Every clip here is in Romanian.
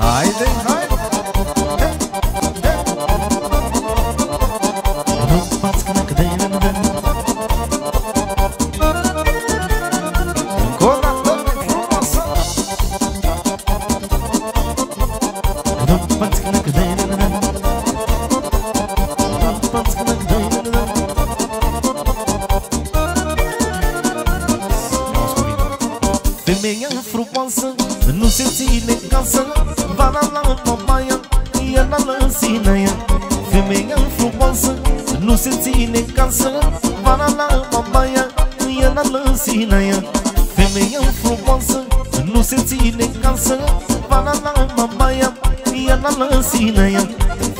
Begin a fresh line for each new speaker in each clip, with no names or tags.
Haide, haide! frumoasă Nu se ține casă Vara la papaia Era la sinaia Femeia frumoasă Nu se ține casă Vara la papaia Era la sinaia Femeia frumoasă Nu se ține casă Vara la papaia Era la sinaia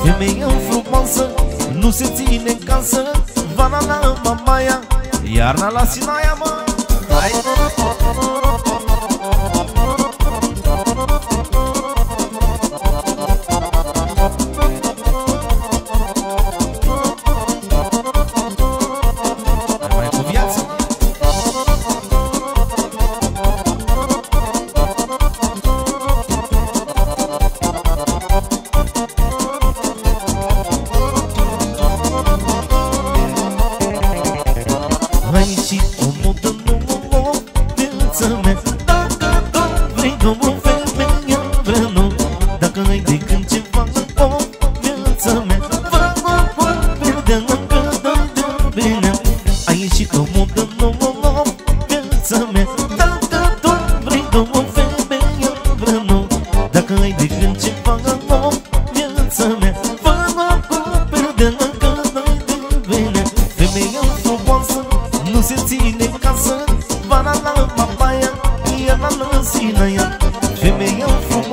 Femeia frumoasă Nu se ține casă Vara la papaia Iarna la sinaia mă! Hai! nu mă fel pe ea Dacă n-ai de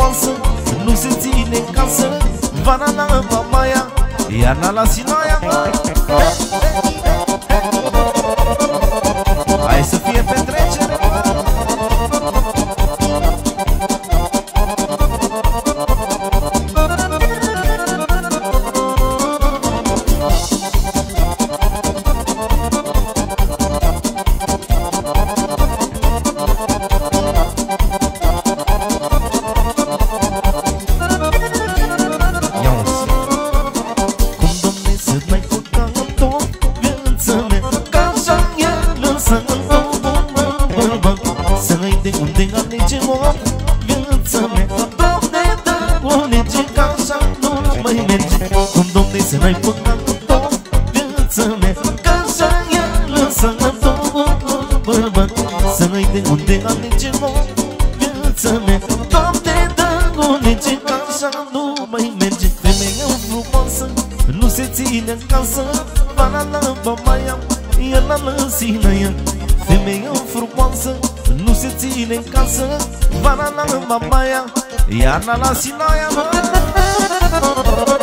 frumoasă Nu se ține în casă. Vara la mamaia Iarna la sinaia Muzica Te-am nici mor Viața mea Doamne, dă o lege Ca așa nu mai merge. Cum Doamne să n-ai păcat cu tot Viața mea Ca așa i-a lăsat Două bărbat Să n-ai de unde am nici mor Viața mea Doamne, dă o lege Ca așa nu mai merge. Femeia frumoasă Nu se ține în casă Ba la la ba mai am Ea la la sine ea. Femeia frumoasă ține în casă Vara la mamaia Iarna la sinaia Muzica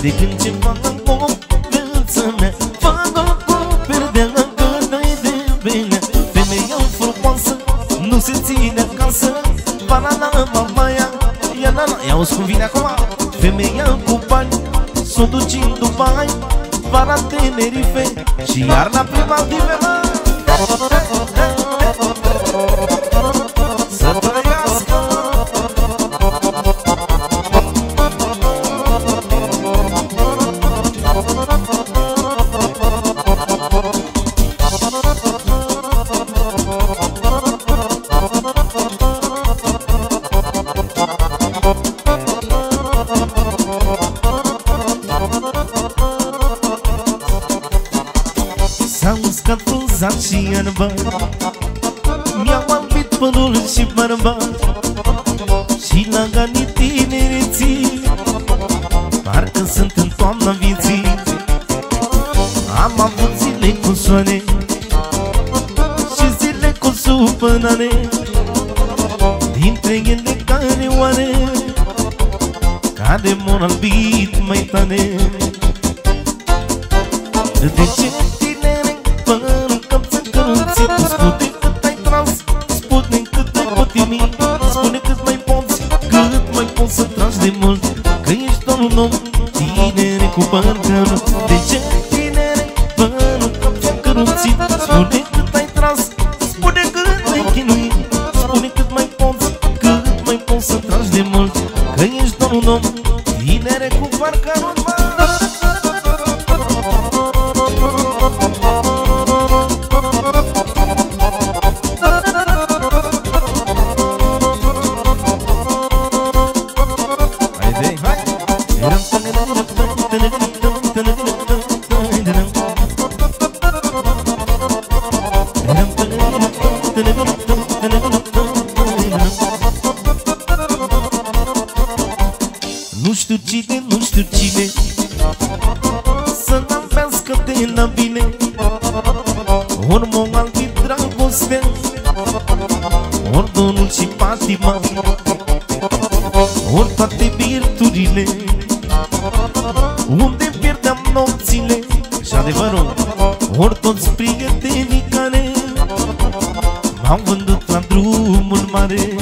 De când ce fac pop viața mea Fac acoperi de la gădai de bine. Femeia frumoasă nu se ține acasă Banana mamaia Ia na na, ia-o cum vine acum? Femeia cu bani S-o duci în Dubai Vara Tenerife Și iar la prima diveră n-am gândit tinereții Dar când sunt în toamna vieții. Am avut zile cu soare Și zile cu supărare de mult Că ești domnul om Tinere cu parcă De ce În toate virturile Unde pierdeam nopțile. Și adevărul Ori toți prietenii care M-au vândut la drumul mare.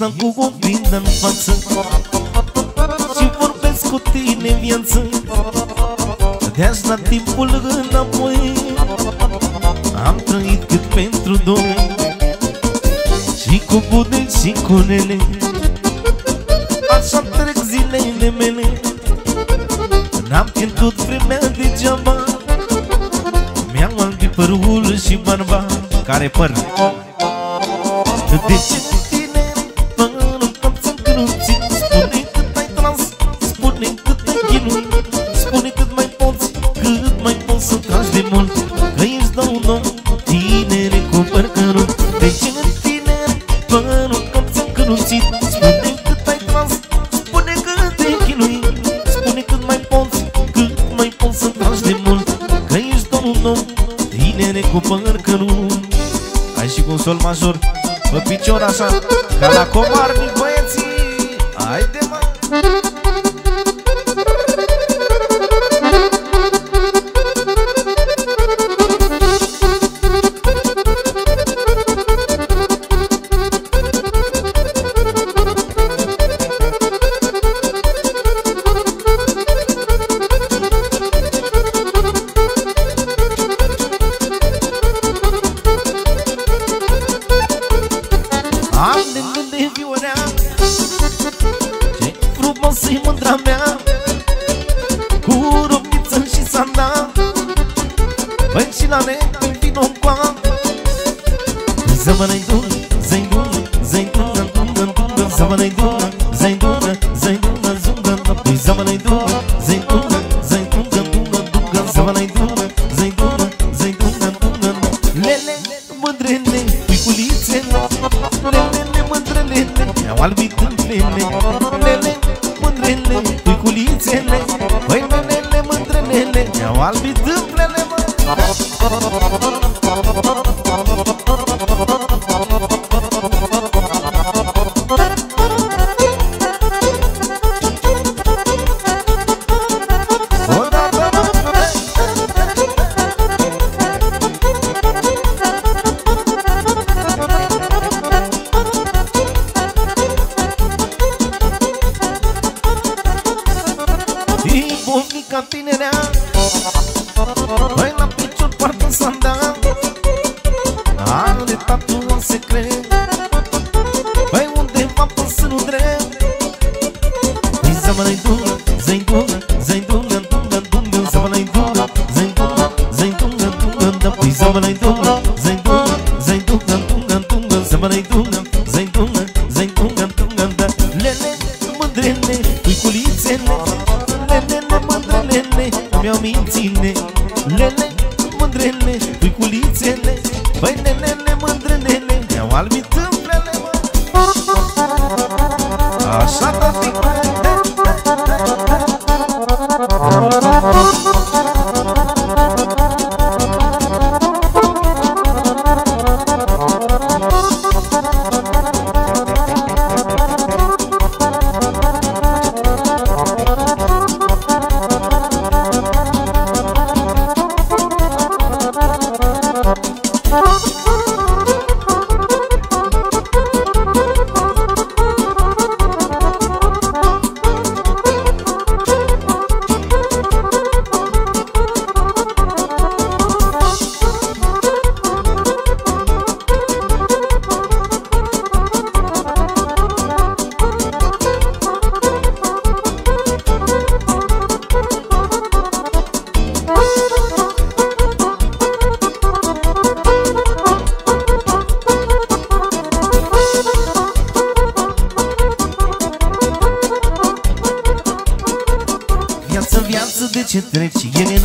Stăm cu o bindă în față Și vorbesc cu tine viață De azi la timpul înapoi Am trăit cât pentru doi Și cu bune și cu rele Așa trec zilele mele N-am pierdut vremea degeaba Mi-am albit părul și barba Care păr? De ce sol major Pe picior așa Ca la comarnic băieții. Haide mă!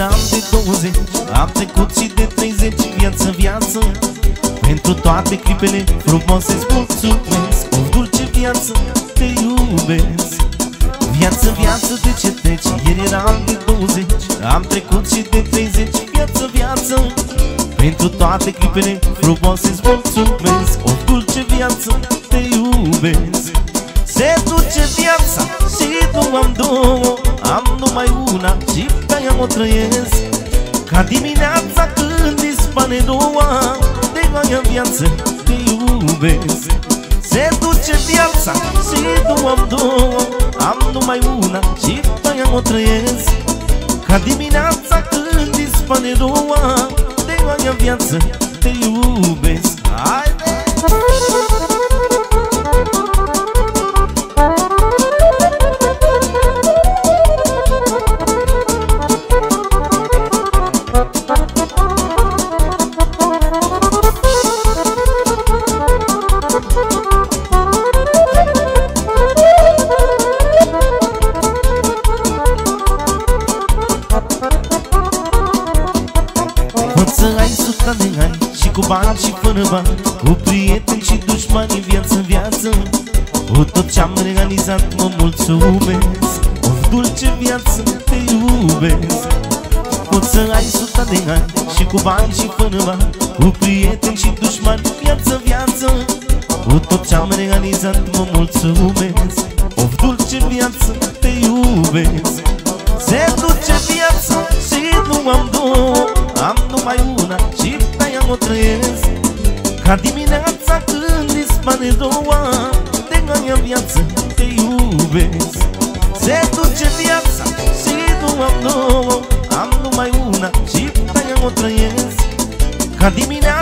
Treci? Ieri eram de 20 Am trecut și de 30 Viață, viață Pentru toate clipele frumoase îți mulțumesc O dulce viață, te iubesc Viață, viață, de ce treci? Ieri eram de 20 Am trecut și de 30 Viață, viață Pentru toate clipele frumoase îți mulțumesc O dulce viață, te iubesc Se duce viața și nu am două Am numai una și pe aia o trăiesc. Ca dimineața când dispare noua De aia viață te iubesc. Se duce viața și nu am două Am numai una și pe aia o trăiesc. Ca dimineața când dispare noua De aia viață te iubesc. Haide! Suta de ani Și cu bani și fără bani Cu prieteni și dușmani Viață, viață. Cu tot ce-am realizat mă mulțumesc. O dulce viață te iubesc. Se duce viața și nu am două Am numai una și pe aia o trăiesc. Ca dimineața când dispare doua De aia viață te iubesc. Se duce viața și nu am două Am numai una și pe aia o trăiesc Ca dimineața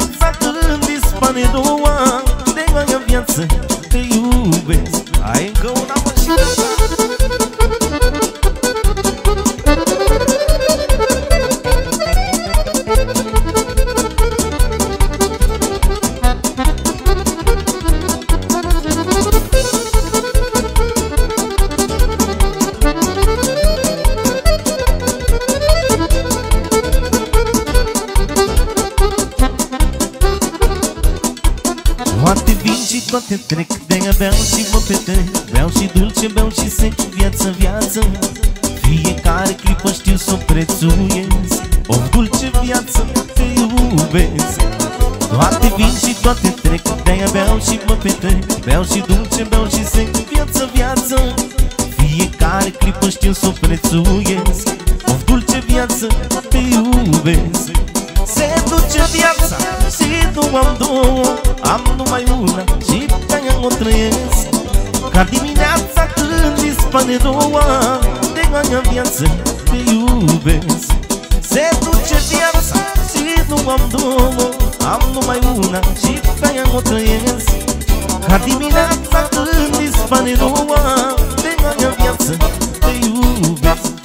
toate trec De-aia beau și mă petrec. Beau și dulce, beau și sec Viață, viață. Fiecare clipă știu să o prețuiesc. O dulce viață te iubesc. Toate vin și toate trec De-aia beau și mă petrec. Beau și dulce, beau și sec Viață, viață. Fiecare clipă știu să o prețuiesc. O dulce viață te iubesc. Se duce viața și nu am două Am numai una. și pe aia o trăiesc Ca dimineața când dispare roa De marea viață te iubesc. Se duce viața și nu am două Am numai una și pe ea o trăiesc. Ca dimineața când dispare roa De marea viață te iubesc.